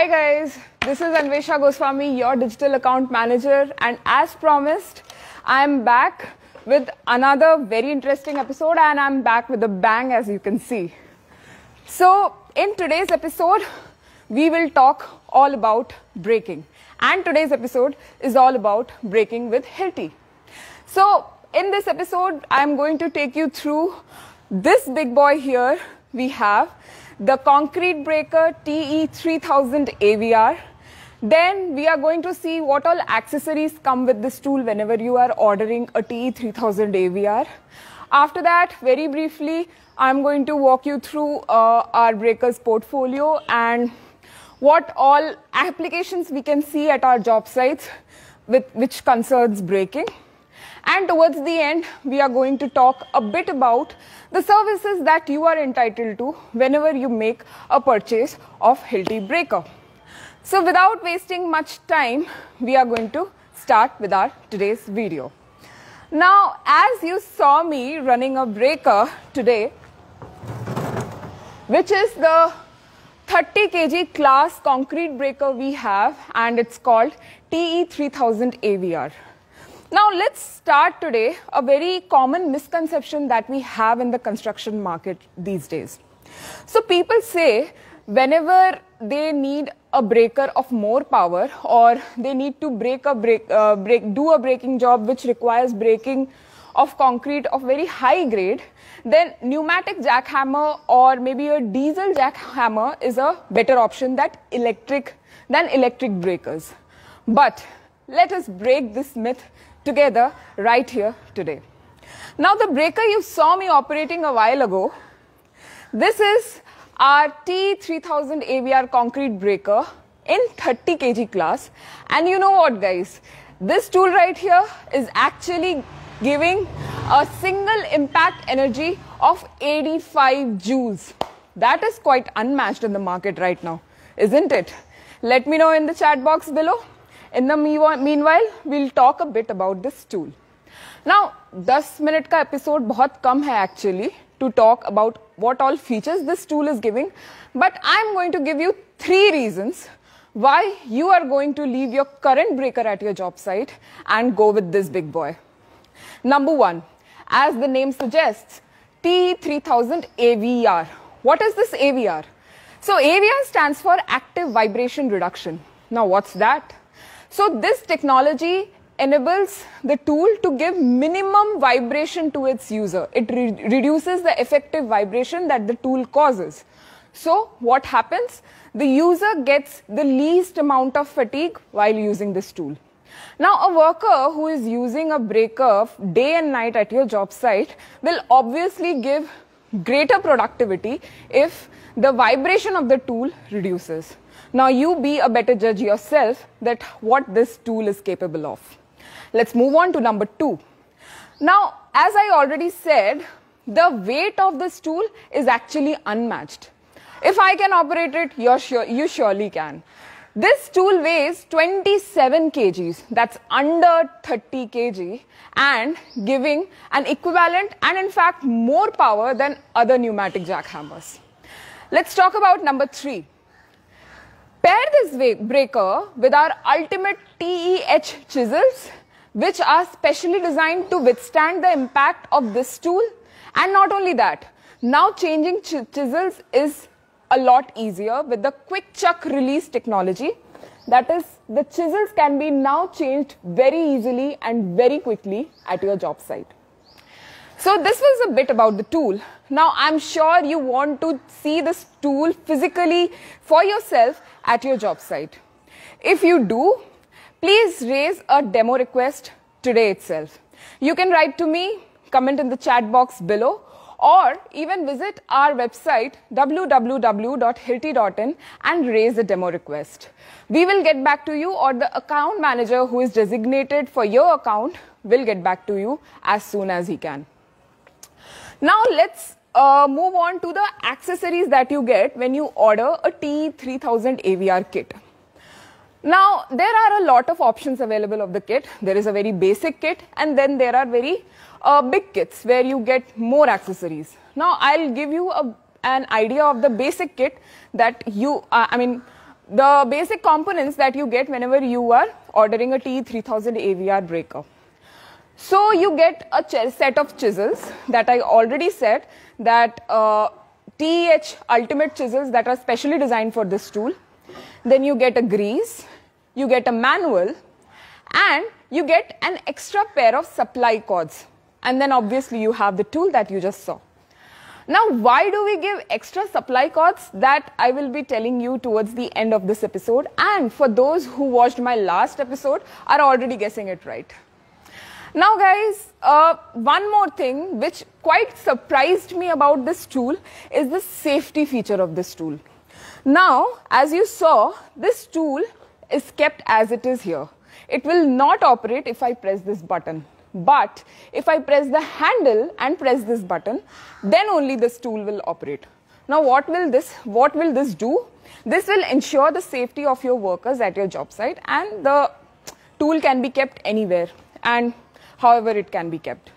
Hi guys, this is Anwesha Goswami, your digital account manager, and as promised, I am back with another very interesting episode, and I'm back with a bang, as you can see. So, in today's episode, we will talk all about breaking, and today's episode is all about breaking with Hilti. So, in this episode, I'm going to take you through this big boy here. We have the concrete breaker TE3000 AVR. Then we are going to see what all accessories come with this tool whenever you are ordering a TE3000 AVR. After that, very briefly, I'm going to walk you through uh, our breakers portfolio and what all applications we can see at our job sites with which concerns breaking. And towards the end, we are going to talk a bit about the services that you are entitled to whenever you make a purchase of Hilti Breaker. So without wasting much time, we are going to start with our today's video. Now, as you saw me running a breaker today, which is the 30 kg class concrete breaker we have and it's called TE3000 AVR. Now let's start today a very common misconception that we have in the construction market these days. So people say whenever they need a breaker of more power or they need to break a break, uh, break do a breaking job which requires breaking of concrete of very high grade, then pneumatic jackhammer or maybe a diesel jackhammer is a better option that electric than electric breakers. But let us break this myth together right here today. Now the breaker you saw me operating a while ago, this is our T3000 AVR concrete breaker in 30 kg class. And you know what guys, this tool right here is actually giving a single impact energy of 85 joules. That is quite unmatched in the market right now, isn't it? Let me know in the chat box below. In the meanwhile, we'll talk a bit about this tool. Now, 10 minute ka episode bahut kam hai actually to talk about what all features this tool is giving, but I'm going to give you three reasons why you are going to leave your current breaker at your job site and go with this big boy. Number one, as the name suggests, TE Three Thousand AVR. What is this AVR? So AVR stands for active vibration reduction. Now what's that? So this technology enables the tool to give minimum vibration to its user. It re reduces the effective vibration that the tool causes. So what happens? The user gets the least amount of fatigue while using this tool. Now, a worker who is using a breaker day and night at your job site will obviously give greater productivity if the vibration of the tool reduces. Now you be a better judge yourself that what this tool is capable of. Let's move on to number two. Now, as I already said, the weight of this tool is actually unmatched. If I can operate it, you're sure, you surely can. This tool weighs 27 kgs, that's under 30 kg, and giving an equivalent and in fact more power than other pneumatic jackhammers. Let's talk about number three. Pair this breaker with our ultimate TEH chisels, which are specially designed to withstand the impact of this tool. And not only that, now changing ch chisels is a lot easier with the quick chuck release technology. That is, the chisels can be now changed very easily and very quickly at your job site. So this was a bit about the tool. Now I'm sure you want to see this tool physically for yourself at your job site. If you do, please raise a demo request today itself. You can write to me, comment in the chat box below or even visit our website www.hilti.in and raise a demo request. We will get back to you or the account manager who is designated for your account will get back to you as soon as he can. Now let's uh, move on to the accessories that you get when you order a T3000 AVR kit. Now, there are a lot of options available of the kit. There is a very basic kit and then there are very uh, big kits where you get more accessories. Now, I'll give you a, an idea of the basic kit that you, uh, I mean, the basic components that you get whenever you are ordering a TE3000 AVR breaker. So you get a set of chisels that I already said that uh, TEH ultimate chisels that are specially designed for this tool. Then you get a grease, you get a manual and you get an extra pair of supply cords. And then obviously you have the tool that you just saw. Now, why do we give extra supply cords? That I will be telling you towards the end of this episode. And for those who watched my last episode are already guessing it right. Now guys, uh, one more thing which quite surprised me about this tool is the safety feature of this tool. Now, as you saw, this tool is kept as it is here. It will not operate if I press this button. But if I press the handle and press this button, then only this tool will operate. Now what will this, what will this do? This will ensure the safety of your workers at your job site and the tool can be kept anywhere and however it can be kept.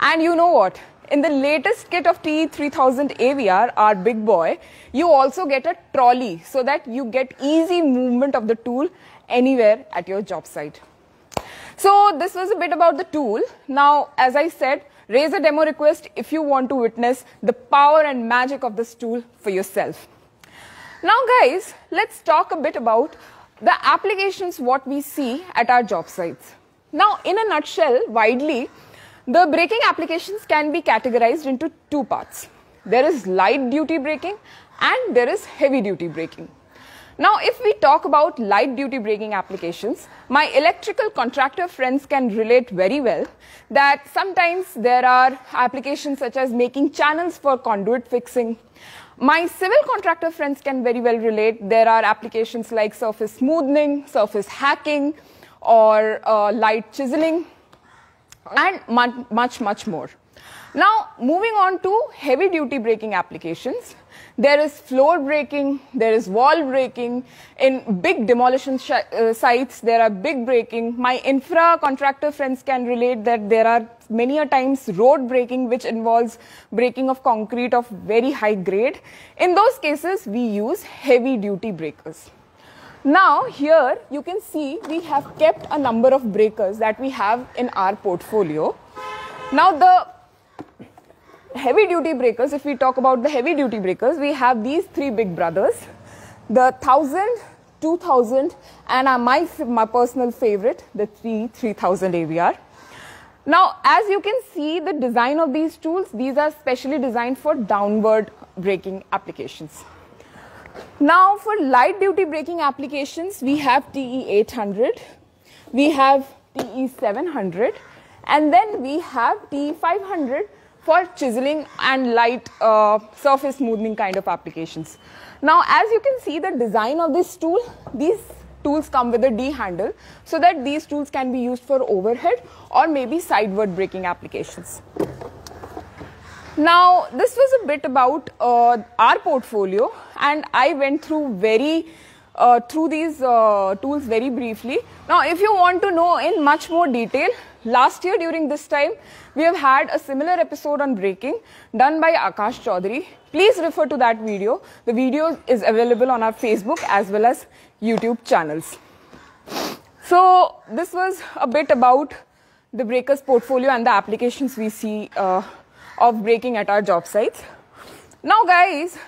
And you know what? In the latest kit of TE3000 AVR, our big boy, you also get a trolley so that you get easy movement of the tool anywhere at your job site. So this was a bit about the tool. Now, as I said, raise a demo request if you want to witness the power and magic of this tool for yourself. Now guys, let's talk a bit about the applications what we see at our job sites. Now, in a nutshell, widely, the breaking applications can be categorized into two parts. There is light duty breaking and there is heavy duty breaking. Now, if we talk about light duty breaking applications, my electrical contractor friends can relate very well that sometimes there are applications such as making channels for conduit fixing. My civil contractor friends can very well relate. There are applications like surface smoothing, surface hacking, or uh, light chiseling and much, much more. Now, moving on to heavy duty breaking applications. There is floor breaking, there is wall breaking. In big demolition uh, sites, there are big breaking. My infra contractor friends can relate that there are many a times road breaking, which involves breaking of concrete of very high grade. In those cases, we use heavy duty breakers. Now here you can see we have kept a number of breakers that we have in our portfolio. Now the heavy duty breakers, if we talk about the heavy duty breakers, we have these three big brothers, the 1000, 2000 and my, my personal favorite, the 3 3000 AVR. Now as you can see the design of these tools, these are specially designed for downward breaking applications. Now for light duty breaking applications, we have TE800, we have TE700 and then we have TE500 for chiseling and light uh, surface smoothing kind of applications. Now as you can see the design of this tool, these tools come with a D handle so that these tools can be used for overhead or maybe sideward breaking applications. Now, this was a bit about uh, our portfolio, and I went through very uh, through these uh, tools very briefly. Now, if you want to know in much more detail, last year during this time, we have had a similar episode on breaking done by Akash Chaudhary. Please refer to that video. The video is available on our Facebook as well as YouTube channels. So, this was a bit about the breakers portfolio and the applications we see uh, of breaking at our job sites. Now guys,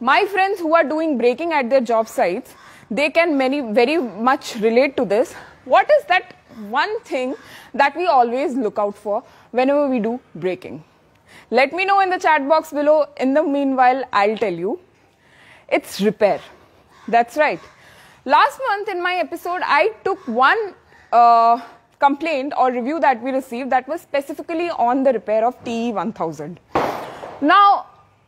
my friends who are doing breaking at their job sites, they can many, very much relate to this. What is that one thing that we always look out for whenever we do breaking? Let me know in the chat box below. In the meanwhile, I'll tell you. It's repair. That's right. Last month in my episode, I took one uh, complaint or review that we received that was specifically on the repair of TE1000. Now,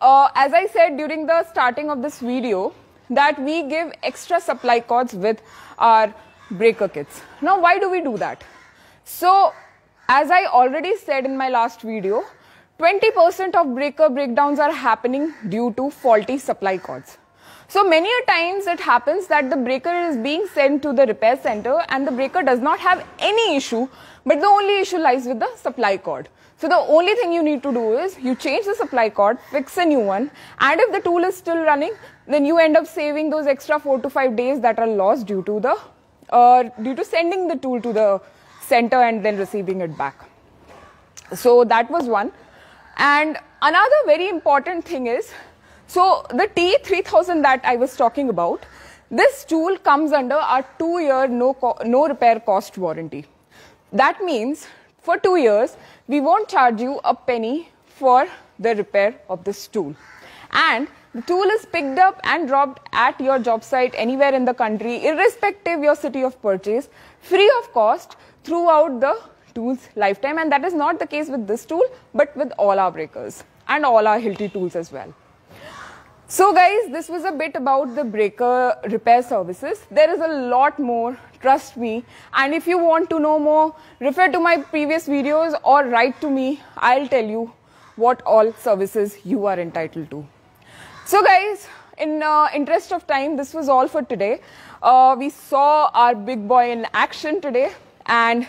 uh, as I said during the starting of this video, that we give extra supply cords with our breaker kits. Now, why do we do that? So, as I already said in my last video, 20% of breaker breakdowns are happening due to faulty supply cords. So many a times it happens that the breaker is being sent to the repair center and the breaker does not have any issue, but the only issue lies with the supply cord. So the only thing you need to do is you change the supply cord, fix a new one, and if the tool is still running, then you end up saving those extra four to five days that are lost due to the uh, due to sending the tool to the center and then receiving it back. So that was one. And another very important thing is, so the T3000 that I was talking about, this tool comes under a two-year no, no repair cost warranty. That means for two years, we won't charge you a penny for the repair of this tool. And the tool is picked up and dropped at your job site anywhere in the country, irrespective your city of purchase, free of cost throughout the tool's lifetime. And that is not the case with this tool, but with all our breakers and all our Hilti tools as well. So guys, this was a bit about the breaker repair services. There is a lot more, trust me. And if you want to know more, refer to my previous videos or write to me. I'll tell you what all services you are entitled to. So guys, in uh, interest of time, this was all for today. Uh, we saw our big boy in action today. And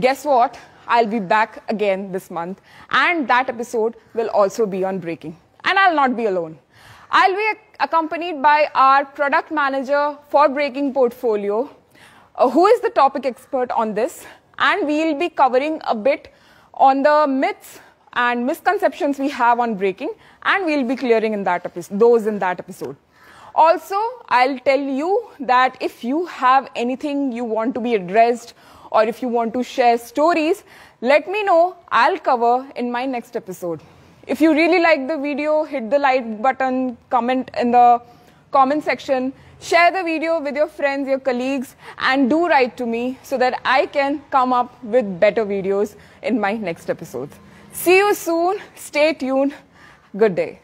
guess what? I'll be back again this month. And that episode will also be on breaking. And I'll not be alone. I'll be accompanied by our product manager for breaking portfolio, uh, who is the topic expert on this. And we'll be covering a bit on the myths and misconceptions we have on breaking, and we'll be clearing in that those in that episode. Also, I'll tell you that if you have anything you want to be addressed or if you want to share stories, let me know. I'll cover in my next episode. If you really like the video, hit the like button, comment in the comment section, share the video with your friends, your colleagues, and do write to me so that I can come up with better videos in my next episodes. See you soon. Stay tuned. Good day.